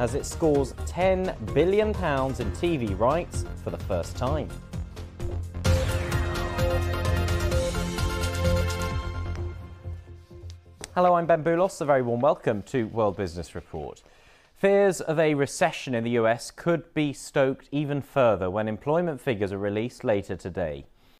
as it scores £10 billion in TV rights for the first time. Hello, I'm Ben Boulos. A very warm welcome to World Business Report. Fears of a recession in the US could be stoked even further when employment figures are released later today.